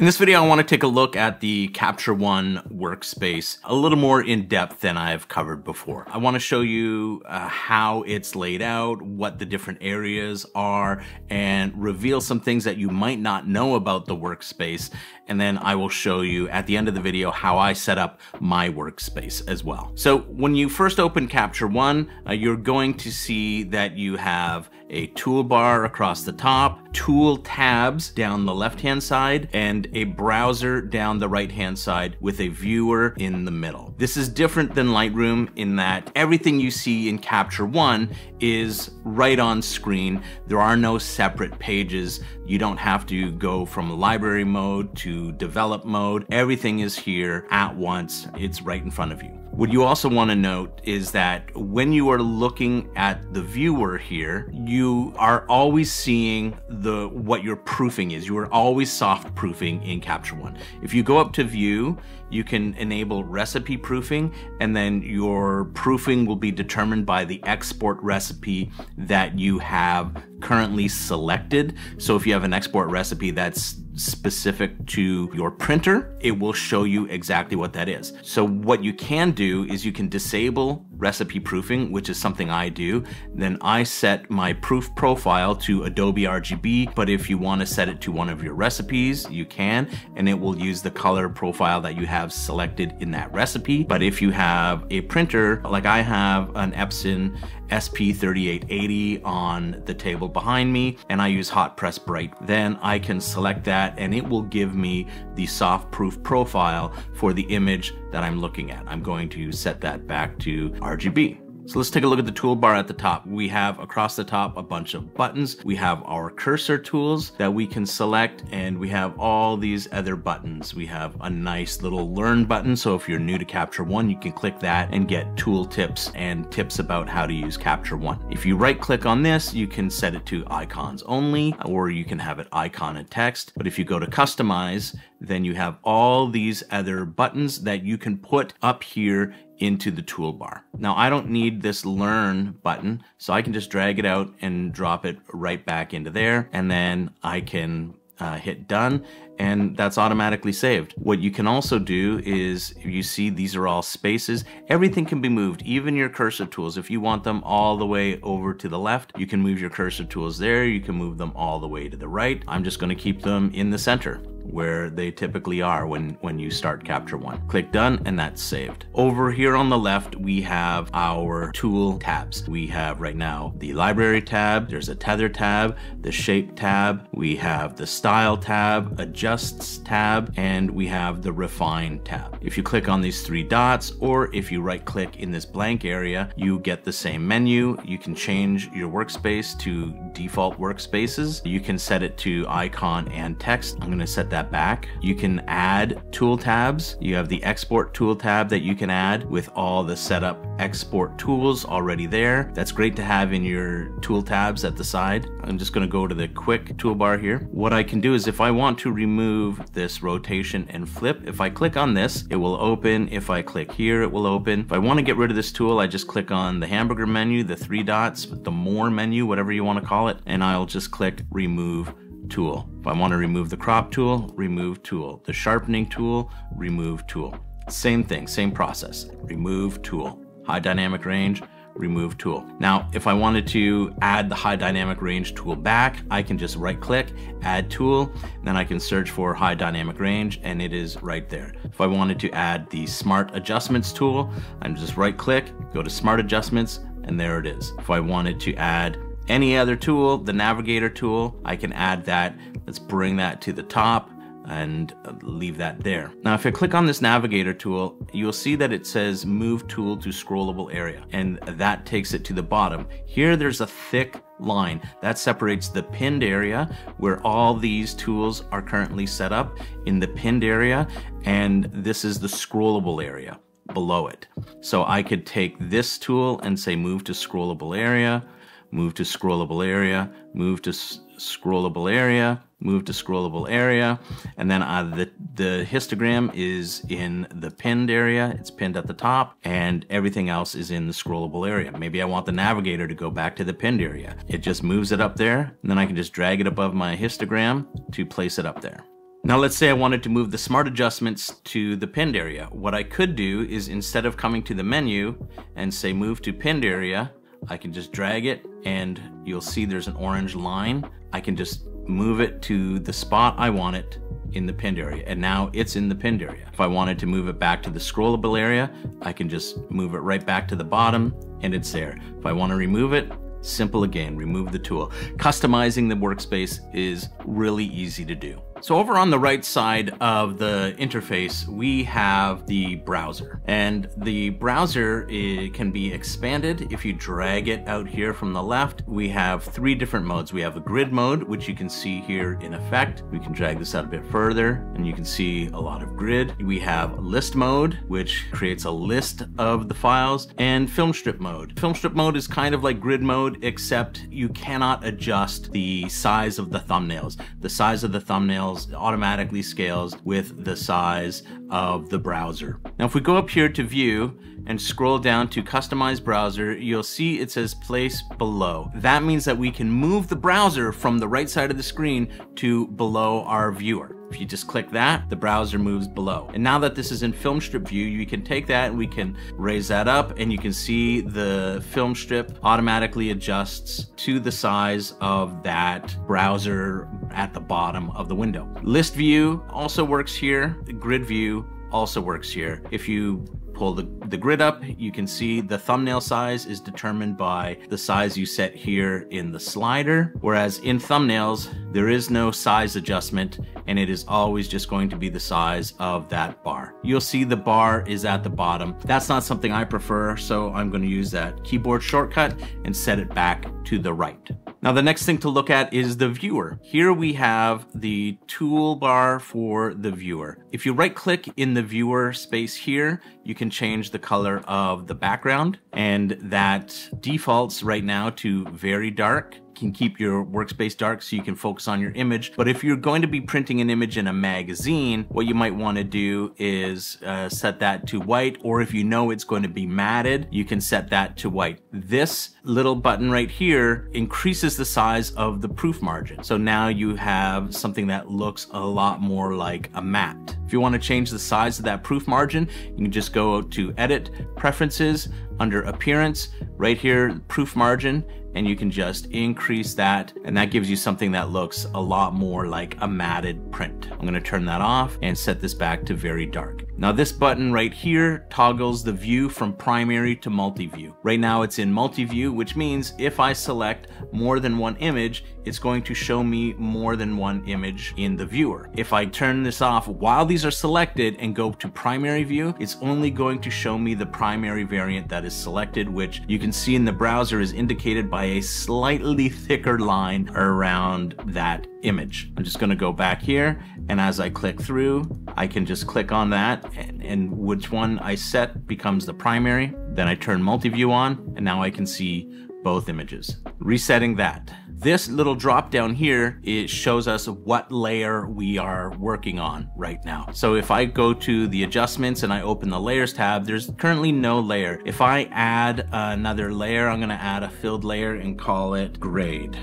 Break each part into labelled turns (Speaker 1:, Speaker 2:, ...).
Speaker 1: In this video, I want to take a look at the Capture One workspace a little more in depth than I've covered before. I want to show you uh, how it's laid out, what the different areas are, and reveal some things that you might not know about the workspace. And then I will show you at the end of the video how I set up my workspace as well. So when you first open Capture One, uh, you're going to see that you have a toolbar across the top, tool tabs down the left-hand side, and a browser down the right-hand side with a viewer in the middle. This is different than Lightroom in that everything you see in Capture One is right on screen. There are no separate pages. You don't have to go from library mode to develop mode. Everything is here at once. It's right in front of you. What you also want to note is that when you are looking at the viewer here, you are always seeing the what your proofing is. You are always soft proofing in Capture One. If you go up to view, you can enable recipe proofing and then your proofing will be determined by the export recipe that you have currently selected. So if you have an export recipe that's specific to your printer, it will show you exactly what that is. So what you can do is you can disable recipe proofing, which is something I do. Then I set my proof profile to Adobe RGB, but if you want to set it to one of your recipes, you can, and it will use the color profile that you have selected in that recipe. But if you have a printer, like I have an Epson SP3880 on the table behind me, and I use Hot Press Bright, then I can select that and it will give me the soft proof profile for the image that I'm looking at. I'm going to set that back to RGB. So let's take a look at the toolbar at the top. We have across the top a bunch of buttons. We have our cursor tools that we can select and we have all these other buttons. We have a nice little learn button. So if you're new to Capture One, you can click that and get tool tips and tips about how to use Capture One. If you right click on this, you can set it to icons only or you can have it icon and text. But if you go to customize, then you have all these other buttons that you can put up here into the toolbar. Now I don't need this learn button, so I can just drag it out and drop it right back into there. And then I can uh, hit done and that's automatically saved. What you can also do is you see these are all spaces. Everything can be moved, even your cursor tools. If you want them all the way over to the left, you can move your cursor tools there. You can move them all the way to the right. I'm just gonna keep them in the center where they typically are when, when you start Capture One. Click Done and that's saved. Over here on the left, we have our tool tabs. We have right now the Library tab, there's a Tether tab, the Shape tab, we have the Style tab, Adjusts tab, and we have the Refine tab. If you click on these three dots, or if you right click in this blank area, you get the same menu. You can change your workspace to default workspaces. You can set it to icon and text. I'm gonna set that that back. You can add tool tabs. You have the export tool tab that you can add with all the setup export tools already there. That's great to have in your tool tabs at the side. I'm just gonna go to the quick toolbar here. What I can do is if I want to remove this rotation and flip, if I click on this, it will open. If I click here, it will open. If I wanna get rid of this tool, I just click on the hamburger menu, the three dots, the more menu, whatever you wanna call it, and I'll just click remove tool. If I want to remove the crop tool, remove tool. The sharpening tool, remove tool. Same thing, same process. Remove tool. High dynamic range, remove tool. Now, if I wanted to add the high dynamic range tool back, I can just right click, add tool, then I can search for high dynamic range and it is right there. If I wanted to add the smart adjustments tool, I'm just right click, go to smart adjustments, and there it is. If I wanted to add any other tool, the navigator tool, I can add that. Let's bring that to the top and uh, leave that there. Now, if I click on this navigator tool, you'll see that it says move tool to scrollable area, and that takes it to the bottom. Here, there's a thick line that separates the pinned area where all these tools are currently set up in the pinned area, and this is the scrollable area below it. So I could take this tool and say move to scrollable area, move to scrollable area, move to scrollable area, move to scrollable area, and then uh, the, the histogram is in the pinned area, it's pinned at the top, and everything else is in the scrollable area. Maybe I want the navigator to go back to the pinned area. It just moves it up there, and then I can just drag it above my histogram to place it up there. Now let's say I wanted to move the smart adjustments to the pinned area. What I could do is instead of coming to the menu and say move to pinned area, I can just drag it and you'll see there's an orange line. I can just move it to the spot I want it in the pinned area and now it's in the pinned area. If I wanted to move it back to the scrollable area, I can just move it right back to the bottom and it's there. If I want to remove it, simple again, remove the tool. Customizing the workspace is really easy to do. So over on the right side of the interface, we have the browser. And the browser can be expanded if you drag it out here from the left. We have three different modes. We have a grid mode, which you can see here in effect. We can drag this out a bit further and you can see a lot of grid. We have list mode, which creates a list of the files, and film strip mode. Film strip mode is kind of like grid mode, except you cannot adjust the size of the thumbnails. The size of the thumbnails automatically scales with the size of the browser. Now if we go up here to view and scroll down to customize browser, you'll see it says place below. That means that we can move the browser from the right side of the screen to below our viewer. If you just click that, the browser moves below. And now that this is in film strip view, you can take that and we can raise that up and you can see the film strip automatically adjusts to the size of that browser at the bottom of the window. List view also works here. Grid view also works here. If you pull the, the grid up, you can see the thumbnail size is determined by the size you set here in the slider. Whereas in thumbnails, there is no size adjustment and it is always just going to be the size of that bar. You'll see the bar is at the bottom. That's not something I prefer, so I'm going to use that keyboard shortcut and set it back to the right. Now the next thing to look at is the viewer. Here we have the toolbar for the viewer. If you right click in the viewer space here, you can change the color of the background and that defaults right now to very dark can keep your workspace dark so you can focus on your image. But if you're going to be printing an image in a magazine, what you might want to do is uh, set that to white, or if you know it's going to be matted, you can set that to white. This little button right here increases the size of the proof margin. So now you have something that looks a lot more like a matte. If you want to change the size of that proof margin, you can just go to Edit, Preferences, under Appearance, right here, Proof Margin, and you can just increase that and that gives you something that looks a lot more like a matted print. I'm going to turn that off and set this back to very dark. Now this button right here toggles the view from primary to multi-view. Right now it's in multi-view, which means if I select more than one image, it's going to show me more than one image in the viewer. If I turn this off while these are selected and go to primary view, it's only going to show me the primary variant that is selected, which you can see in the browser is indicated by a slightly thicker line around that image. I'm just gonna go back here and as I click through, I can just click on that and, and which one I set becomes the primary. Then I turn multi-view on and now I can see both images. Resetting that. This little drop down here, it shows us what layer we are working on right now. So if I go to the adjustments and I open the layers tab, there's currently no layer. If I add another layer, I'm gonna add a filled layer and call it grade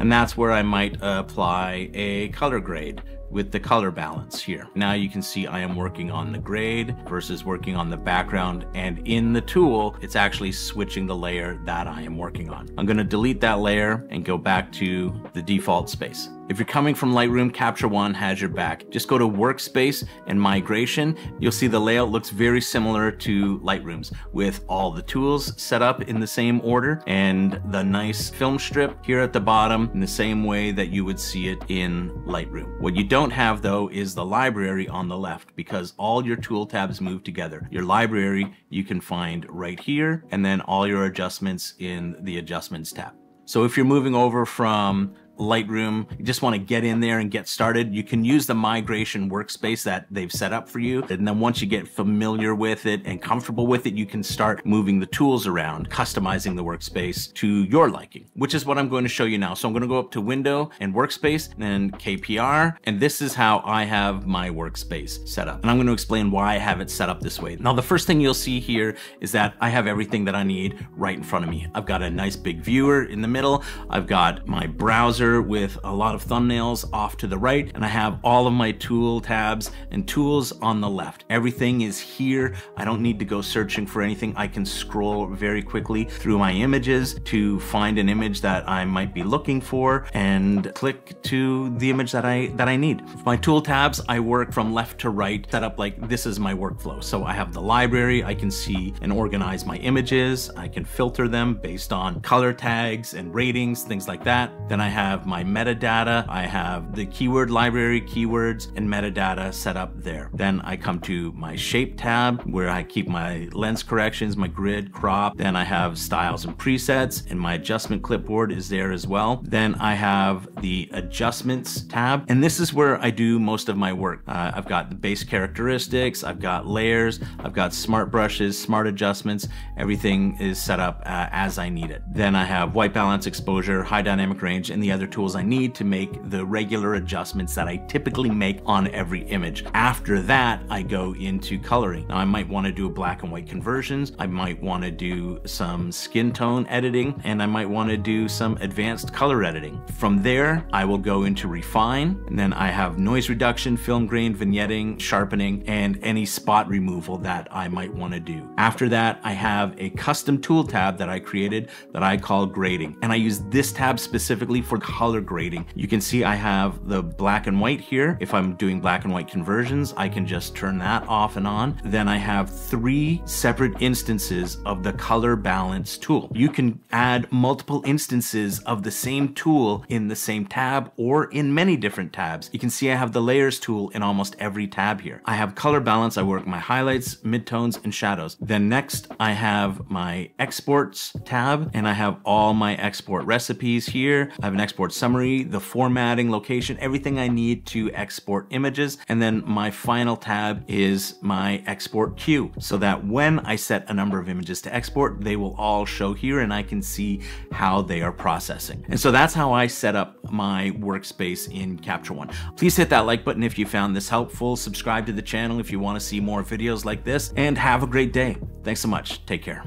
Speaker 1: and that's where I might apply a color grade with the color balance here. Now you can see I am working on the grade versus working on the background and in the tool it's actually switching the layer that I am working on. I'm going to delete that layer and go back to the default space. If you're coming from Lightroom, Capture One has your back. Just go to Workspace and Migration. You'll see the layout looks very similar to Lightroom's with all the tools set up in the same order and the nice film strip here at the bottom in the same way that you would see it in Lightroom. What you don't have though is the library on the left because all your tool tabs move together. Your library you can find right here and then all your adjustments in the Adjustments tab. So if you're moving over from Lightroom, you just want to get in there and get started, you can use the migration workspace that they've set up for you. And then once you get familiar with it and comfortable with it, you can start moving the tools around, customizing the workspace to your liking, which is what I'm going to show you now. So I'm going to go up to Window and Workspace and KPR. And this is how I have my workspace set up. And I'm going to explain why I have it set up this way. Now, the first thing you'll see here is that I have everything that I need right in front of me. I've got a nice big viewer in the middle. I've got my browser with a lot of thumbnails off to the right, and I have all of my tool tabs and tools on the left. Everything is here. I don't need to go searching for anything. I can scroll very quickly through my images to find an image that I might be looking for and click to the image that I that I need. My tool tabs, I work from left to right, set up like this is my workflow. So I have the library, I can see and organize my images, I can filter them based on color tags and ratings, things like that. Then I have my metadata, I have the keyword library, keywords, and metadata set up there. Then I come to my shape tab where I keep my lens corrections, my grid, crop. Then I have styles and presets, and my adjustment clipboard is there as well. Then I have the adjustments tab, and this is where I do most of my work. Uh, I've got the base characteristics, I've got layers, I've got smart brushes, smart adjustments. Everything is set up uh, as I need it. Then I have white balance, exposure, high dynamic range, and the other tools I need to make the regular adjustments that I typically make on every image. After that, I go into coloring. Now I might want to do a black and white conversions. I might want to do some skin tone editing, and I might want to do some advanced color editing. From there, I will go into refine, and then I have noise reduction, film grain, vignetting, sharpening, and any spot removal that I might want to do. After that, I have a custom tool tab that I created that I call grading. And I use this tab specifically for color grading. You can see I have the black and white here. If I'm doing black and white conversions, I can just turn that off and on. Then I have three separate instances of the color balance tool. You can add multiple instances of the same tool in the same tab or in many different tabs. You can see I have the layers tool in almost every tab here. I have color balance. I work my highlights, midtones, and shadows. Then next I have my exports tab and I have all my export recipes here. I have an export summary, the formatting, location, everything I need to export images. And then my final tab is my export queue so that when I set a number of images to export, they will all show here and I can see how they are processing. And so that's how I set up my workspace in Capture One. Please hit that like button if you found this helpful. Subscribe to the channel if you want to see more videos like this and have a great day. Thanks so much. Take care.